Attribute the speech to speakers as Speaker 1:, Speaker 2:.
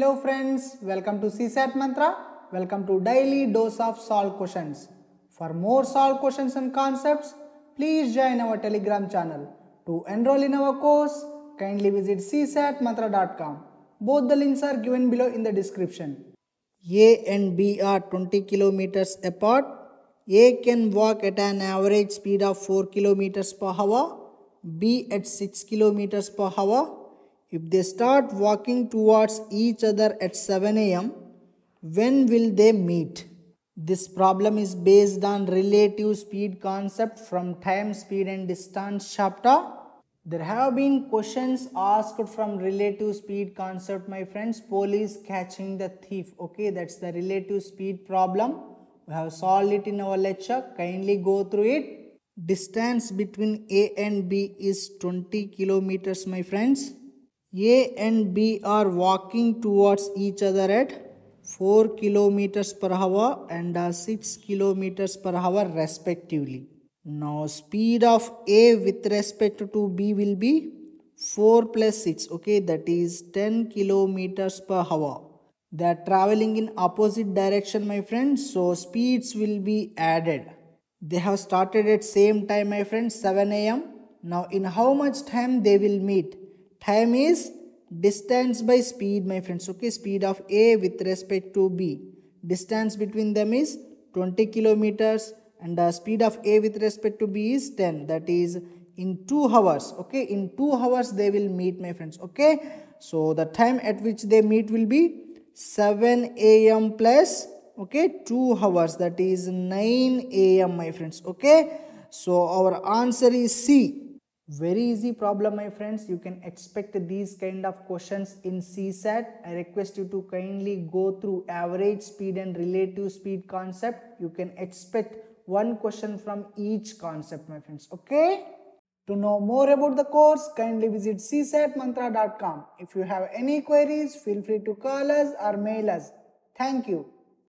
Speaker 1: Hello friends, welcome to CSAT Mantra. Welcome to daily dose of solve questions. For more solve questions and concepts, please join our Telegram channel. To enroll in our course, kindly visit csatmantra.com. Both the links are given below in the description. A and B are 20 kilometers apart. A can walk at an average speed of 4 kilometers per hour, B at 6 kilometers per hour. If they start walking towards each other at 7 am, when will they meet? This problem is based on relative speed concept from time, speed and distance chapter. There have been questions asked from relative speed concept my friends. Police catching the thief. Okay, that's the relative speed problem. We have solved it in our lecture. Kindly go through it. Distance between A and B is 20 kilometers my friends. A and B are walking towards each other at 4 kilometers per hour and uh, 6 kilometers per hour respectively. Now speed of A with respect to B will be 4 plus 6 okay that is 10 kilometers per hour. They are traveling in opposite direction my friends so speeds will be added. They have started at same time my friends 7 am. Now in how much time they will meet? Time is distance by speed my friends. Okay speed of a with respect to b. Distance between them is 20 kilometers and the speed of a with respect to b is 10 that is in 2 hours. Okay in 2 hours they will meet my friends. Okay so the time at which they meet will be 7 am plus okay 2 hours. That is 9 am my friends. Okay so our answer is c very easy problem my friends. You can expect these kind of questions in csat i request you to kindly go through average speed and relative speed concept. You can expect one question from each concept my friends okay? To know more about the course kindly visit csatmantra.com if you have any queries feel free to call us or mail us. Thank you